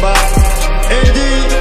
combat. Eddie.